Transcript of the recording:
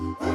Ooh.